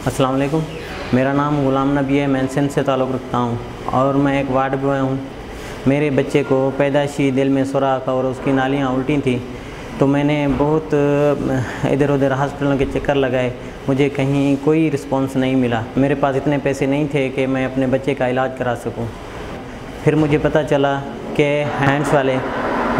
अस्सलाम वालेकुम मेरा नाम गुलाम नबी है, मैं सेंध से ताल्लुक़ रखता हूँ और मैं एक वार्ड बॉय हूँ। मेरे बच्चे को पैदाशी दिल में सुराख और उसकी नालियाँ उल्टी थी तो मैंने बहुत इधर उधर हॉस्पिटलों के चक्कर लगाए। मुझे कहीं कोई रिस्पांस नहीं मिला। मेरे पास इतने पैसे नहीं थे कि मैं अपने बच्चे का इलाज करा सकूँ। फिर मुझे पता चला कि हैंड्स वाले